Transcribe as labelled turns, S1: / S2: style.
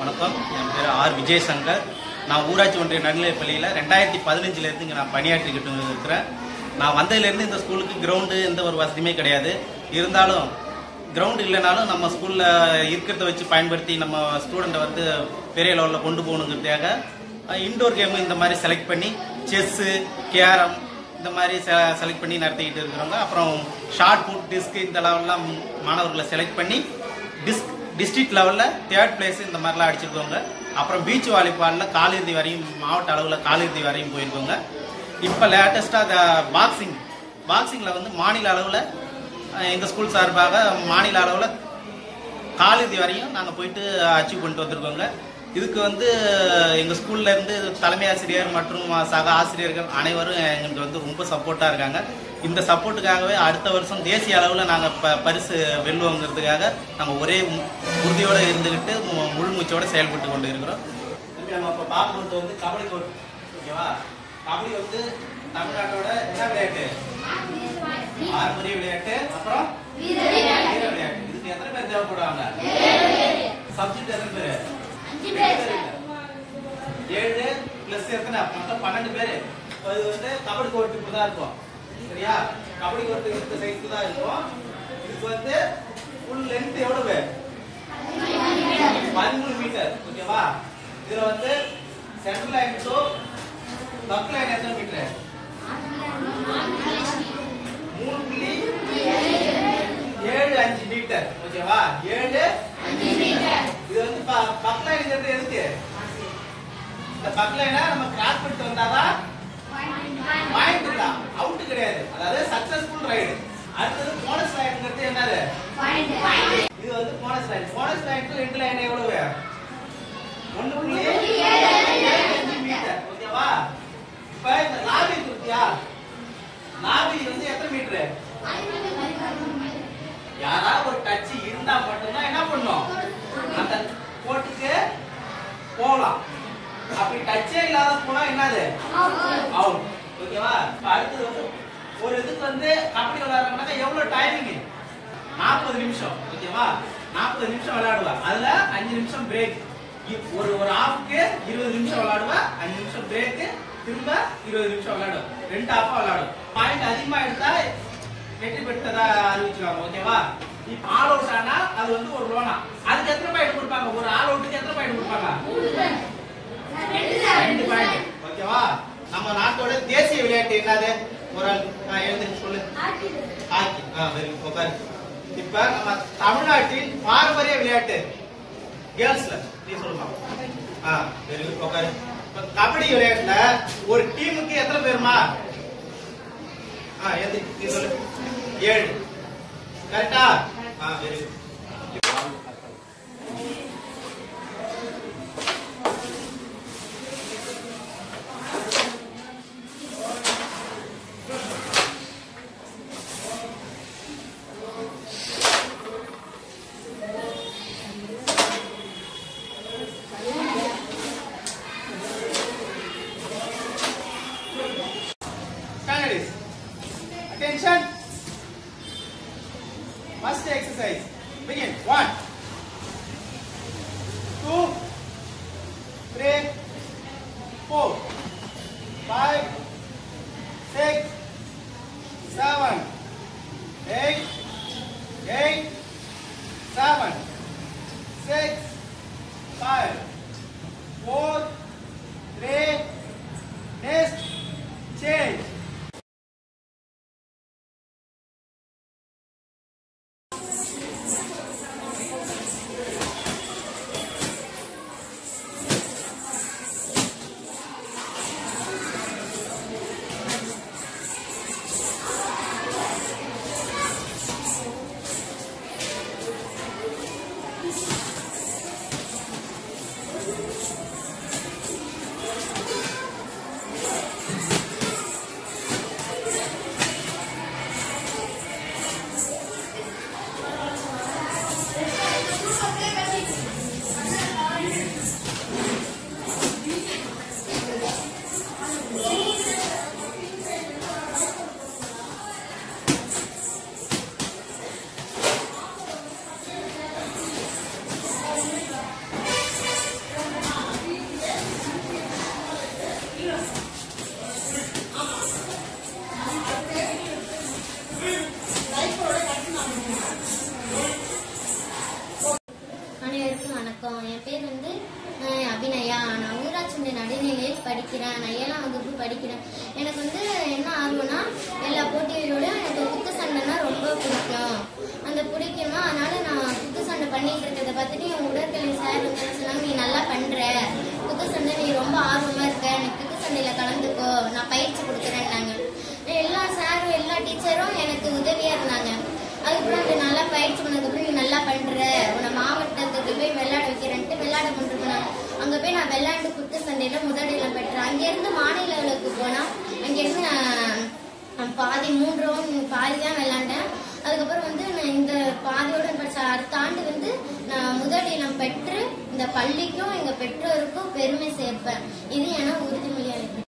S1: வணக்கம். என் பேர் ஆர் விஜய் சங்கர் நான் ஊராட்சி ஒன்றிய நடுநிலைப் பள்ளியில் ரெண்டாயிரத்தி பதினஞ்சுலேருந்து இங்கே நான் பணியாற்றிக்கிட்டு இருக்கிறேன். நான் வந்ததுலேருந்து இந்த ஸ்கூலுக்கு கிரவுண்டு எந்த ஒரு வசதியுமே கிடையாது. இருந்தாலும் கிரவுண்டு இல்லைனாலும் நம்ம ஸ்கூலில் இருக்கிறத வச்சு பயன்படுத்தி நம்ம ஸ்டூடெண்ட்டை வந்து பெரிய லெவலில் கொண்டு போகணுங்கிறதுக்காக இன்டோர் கேமு இந்த மாதிரி செலக்ட் பண்ணி செஸ்ஸு கேரம் இந்த மாதிரி செ செலக்ட் பண்ணி நடத்திக்கிட்டு இருக்கிறவங்க அப்புறம் ஷார்ட் புட் டிஸ்க் இந்த லெவல்லாம் மாணவர்களை செலக்ட் பண்ணி டிஸ்க் டிஸ்ட்ரிக்ட் லெவலில் தேர்ட் பிளேஸ் இந்த மாதிரிலாம் அடிச்சிருக்கோங்க அப்புறம் பீச் வாலிபாலில் காலிறுதி வரையும் மாவட்ட அளவில் காலிறுதி வரையும் போயிருக்கோங்க இப்போ லேட்டஸ்ட்டாக பாக்ஸிங் பாக்ஸிங்கில் வந்து மாநில அளவில் எங்கள் ஸ்கூல் சார்பாக மாநில அளவில் காலிறுதி வரையும் நாங்கள் போயிட்டு அச்சீவ் பண்ணிட்டு வந்திருக்கோங்க. இதுக்கு வந்து எங்கள் ஸ்கூல்ல இருந்து தலைமை ஆசிரியர் மற்றும் சக ஆசிரியர்கள் அனைவரும் எங்களுக்கு வந்து ரொம்ப சப்போர்ட்டாக இருக்காங்க. இந்த சப்போர்ட்டுக்காகவே அடுத்த வருஷம் தேசிய அளவில் நாங்கள் ப பரிசு வெல்லுவோங்கிறதுக்காக நாங்கள் ஒரே உறுதியோடு இருந்துக்கிட்டு மு- முழு மூச்சோடு செயல்பட்டு கொண்டு இருக்கிறோம். நம்ம இப்போ பார்க்குறது வந்து கபடி ஓகேவா? கபடி வந்து தமிழ்நாட்டோட என்ன விளையாட்டு? பாரம்பரிய விளையாட்டு அப்புறம் வீர விளையாட்டு. இதுக்கு எத்தனை பேர் தேவைப்படுவாங்க? சப்ஜெக்ட் எத்தனை பேர்? ஏழு பிளஸ் எத்தனை? மொத்தம் பன்னெண்டு பேர். அது வந்து கபடி கோர்ட்டு தான் இருக்கும். சரியா? கபடி கோர்ட்டு இந்த சைஸ்க்கு தான் இருக்கும். இதுக்கு வந்து ஃபுல் லென்த் எவ்வளவு? பதிமூணு மீட்டர் ஓகேவா இதுல வந்து centre line to baulk line எத்தனை மீட்டர் மூணு புள்ளி ஏழு அஞ்சு மீட்டர் ஓகேவா ஏழு இது வந்து பக் லைன் எதுக்கு இந்த பக் லைனை நம்ம கிராஸ் பண்ணிட்டு வந்தாதான் பாயிண்ட் தான் அவுட் கிடையாது. அதாவது சக்சஸ்ஃபுல் ரைடு அடுத்தது போனஸ் லைன்ங்கிறது என்னது? இது வந்து bonus line bonus line to end line எவ்வளவு? ஒண்ணு புள்ளி ஏழு. அஞ்சு மீட்டர் ஓகேவா? இப்ப இந்த லாபி திருப்தியா? லாபி வந்து எத்தனை மீட்டர் யாராவது ஒரு டச் இருந்தா மட்டும்தான் என்ன பண்ணும்? அந்த கோட்டுக்கு போகலாம். அப்படி டச்சே இல்லாத போனா என்னது? அவுட் ஓகேவா அடுத்தது வந்து ஒரு இதுக்கு வந்து கபடி விளையாடுறாங்கன்னா எவ்வளவு டைமிங் நாற்பது நிமிஷம். ஓகேவா நாற்பது நிமிஷம் விளையாடுவா. அதுல அஞ்சு நிமிஷம் பிரேக் ஒரு ஒரு ஹாஃப்க்கு இருபது நிமிஷம் விளையாடுவா. அஞ்சு நிமிஷம் பிரேக் திரும்ப இருபது நிமிஷம் விளையாடும். ரெண்டு ஹாஃபா விளையாடும். பாயிண்ட் அதிகமா எடுத்தா வெற்றி பெற்றதா அறிவிச்சுவாங்க ஓகேவா இப்ப ஆல் அவுட் ஆனா அது வந்து ஒரு லோனா அதுக்கு எத்தனை பாயிண்ட் கொடுப்பாங்க? ஒரு ஆல் அவுட்டுக்கு எத்தனை பாயிண்ட் கொடுப்பாங்க ரெண்டு பாயிண்ட் ஓகேவா நம்ம நாட்டோட தேசிய விளையாட்டு என்னது ஒரு ஆள் ஆ, எழுந்து சொல்லு ஹாக்கி ஆ வெரி உட்காரு இப்ப நம்ம தமிழ்நாட்டின் பாரம்பரிய விளையாட்டு கேர்ள்ஸ்ல நீ சொல்லுமா ஆ வெரி குட் உட்காரு இப்ப கபடி விளையாட்டுல ஒரு டீமுக்கு எத்தனை பேருமா ஆ எழுந்து நீ சொல்லு ஏழு கரெக்டா ஆ very good Attention. First exercise. Begin. One, two, three, four, five, six, seven, eight, eight, seven,
S2: போட்டிகளோட எனக்கு குத்து சண்டைனா ரொம்ப பிடிக்கும். அந்த பிடிக்குமா? அதனால நான் குத்து சண்டை பண்ணிட்டு இருக்கிறத பார்த்துட்டு என் உடற்கல்வி சார் வந்து சொன்னாங்க நீ நல்லா பண்ற. குத்து சண்டை நீ ரொம்ப ஆர்வமா இருக்க. எனக்கு குத்து சண்டையில கலந்துக்கோ. நான் பயிற்சி கொடுக்குறேன்னாங்க. எல்லா சாரும் எல்லா டீச்சரும் எனக்கு உதவியா இருந்தாங்க. அதுக்கப்புறம் அது நல்லா பயிற்சி பண்ணதுக்கப்புறம் நீ நல்லா பண்ற. உன்னை மாவட்டத்துக்கு போய் விளையாட வைக்கிறேன்ட்டு விளையாட கொண்டு போனாங்க அங்க போய் நான் விளையாண்டு குத்து சண்டையில முதலிடம் பெற்றேன். அங்கிருந்து மாநில அளவுக்கு போனா அங்கிருந்து நான் நான் பாதி மூன்று ரவுண்ட் பாதி தான் விளாண்டேன் அதுக்கப்புறம் வந்து நான் இந்த பாதியோட படிச்ச அடுத்த ஆண்டு வந்து நான் முதல் இடம் பெற்று இந்த பள்ளிக்கும் எங்க பெற்றோருக்கும் பெருமை சேர்ப்பேன். இது என உறுதிமொழியாக இருக்கு.